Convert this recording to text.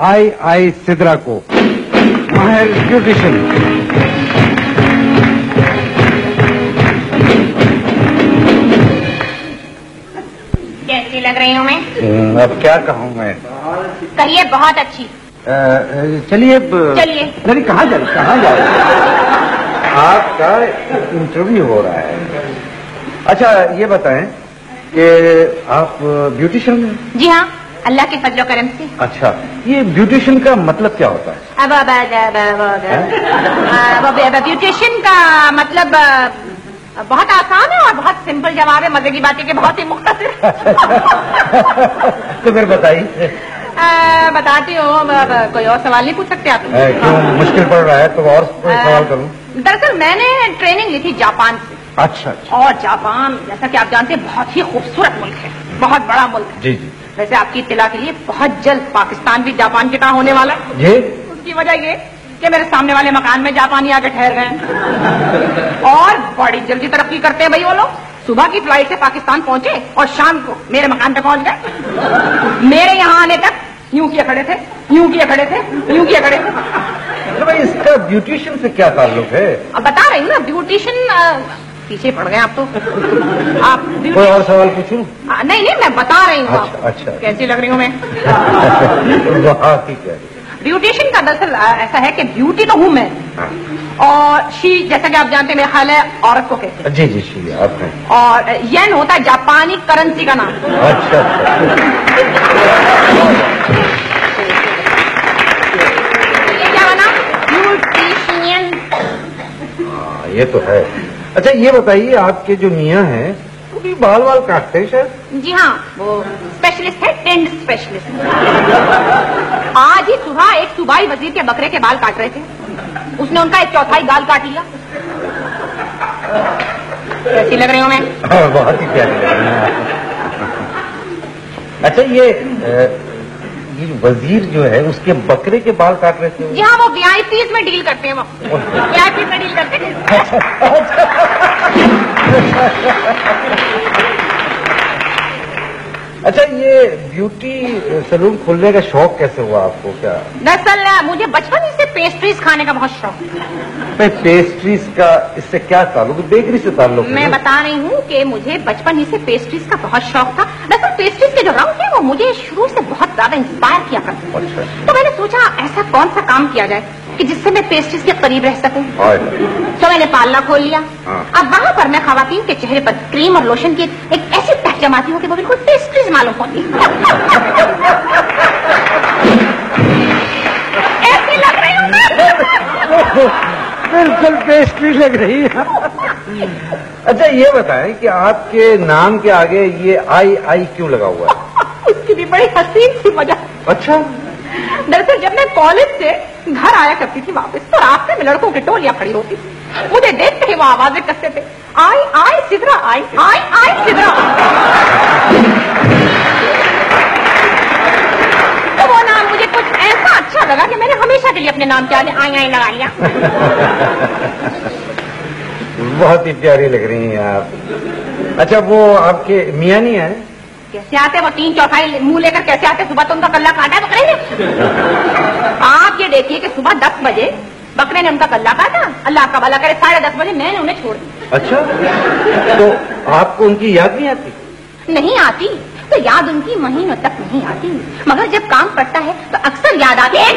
आई आई सिद्रा को। माहिर ब्यूटिशियन। कैसी लग रही हूँ मैं? हम्म, अब क्या कहूँ मैं? कहिए बहुत अच्छी। चलिए चलिए। नहीं कहाँ जाए कहाँ जाए? आपका इंटरव्यू हो रहा है। अच्छा ये बताएँ कि आप ब्यूटिशियन हैं? जी हाँ। अल्लाह के फजलो करम से। अच्छा ये ब्यूटिशियन का मतलब क्या होता है? अब अब अब- अब- ब्यूटिशियन का मतलब बहुत आसान है और बहुत सिंपल जवाब है मज़े की बात कि बहुत ही मुख्तर तो फिर बताइए। बताती हूँ कोई और सवाल नहीं पूछ सकते आप। क्यों? मुश्किल पड़ रहा है तो और सवाल करूँ? दरअसल मैंने ट्रेनिंग ली थी जापान से। अच्छा अच्छा। और जापान जैसा कि आप जानते हैं बहुत ही खूबसूरत मुल्क है। बहुत बड़ा मुल्क है। जी जी। वैसे आपकी इत्तला के लिए बहुत जल्द पाकिस्तान भी जापान के कहाँ होने वाला है। ये? उसकी वजह ये कि मेरे सामने वाले मकान में जापानी आके ठहर गए हैं। और बड़ी जल्दी तरक्की करते हैं भाई वो लोग। सुबह की फ़्लाइट से पाकिस्तान पहुँचे और शाम को मेरे मकान पे पहुँच गए। मेरे यहाँ आने तक यूँ किए खड़े थे यूँ किए खड़े थे यूँ किए खड़े थे। तो भाई इसका ब्यूटिशियन से क्या ताल्लुक है? अब बता रही हूँ ना ब्यूटिशियन पीछे पड़ गए आप तो। आप कोई और सवाल पूछूँ? आ, नहीं नहीं मैं बता रही हूँ अच्छा। अच्छा। कैसी लग रही हूँ मैं? है? ब्यूटिशियन का दरअसल ऐसा है कि ब्यूटी तो हूँ मैं। हाँ। और शी जैसा कि आप जानते हैं मेरा ख्याल है औरत को। कहते हैं जी जी जी आप हैं। और येन होता है जापानी करेंसी का नाम। अच्छा अच्छा। ये क्या बना ब्यूटिशियन हाँ, ये तो है। अच्छा ये बताइए आपके जो मियाँ हैं वो भी बाल बाल काटते हैं शायद? जी हाँ वो स्पेशलिस्ट है टेंड स्पेशलिस्ट आज ही सुबह एक सूबाई वज़ीर के बकरे के बाल काट रहे थे। उसने उनका एक चौथाई गाल काट लिया। कैसी लग रही हूँ मैं? हाँ, बहुत ही प्यारी अच्छा ये ये वज़ीर जो है उसके बकरे के बाल काट रहे थे? जी हाँ वो वीआईपीज में डील करते हैं वो। वीआईपी में डील करते हैं। अच्छा ये ब्यूटी सलून खोलने का शौक कैसे हुआ आपको? क्या? दरअसल मुझे बचपन ही से पेस्ट्रीज खाने का बहुत शौक। भाई पेस्ट्रीज का इससे क्या ताल्लुक? बेकरी से ताल्लुक मैं बता रही हूँ कि मुझे बचपन ही से पेस्ट्रीज का बहुत शौक था। दरअसल पेस्ट्रीज के जो रंग थे वो मुझे शुरू से बहुत ज़्यादा इंस्पायर किया करते अच्छा। तो मैंने सोचा ऐसा कौन सा काम किया जाए? कि जिससे मैं पेस्ट्रीज के करीब रह सकूँ। तो मैंने पालना खोल लिया। हाँ। अब वहाँ पर मैं खातन के चेहरे पर क्रीम और लोशन की एक ऐसी टच जमाती हूँ कि वो बिल्कुल पेस्ट्रीज मालूम होती ऐसी लग रही हूँ बिल्कुल पेस्ट्री लग रही है। अच्छा ये बताएँ कि आपके नाम के आगे ये आई आई क्यों लगा हुआ है? उसकी भी बड़ी हसीन सी वजह। अच्छा। दरअसल जब मैं कॉलेज से घर आया करती थी वापस तो रास्ते में लड़कों की टोलियाँ खड़ी होती थी। मुझे देखते ही वो आवाज़ें कसते थे, आई आई सिदरा आई आई आई सिदरा तो वो नाम मुझे कुछ ऐसा अच्छा लगा कि मैंने हमेशा के लिए अपने नाम के आगे आई आई लगा लिया। बहुत ही प्यारी लग रही हैं आप। अच्छा वो आपके मियाँ नहीं है? कैसे आते वो तीन चौथाई मुँह लेकर कैसे आते सुबह तो उनका कल्ला काटा बकरे ने। आप ये देखिए कि सुबह दस बजे बकरे ने उनका कल्ला काटा। अल्लाह का भला करे साढ़े दस बजे मैंने उन्हें छोड़ दिया। अच्छा तो आपको उनकी याद नहीं आती? नहीं आती। तो याद उनकी महीनों तक नहीं आती। मगर जब काम पड़ता है तो अक्सर याद आती है।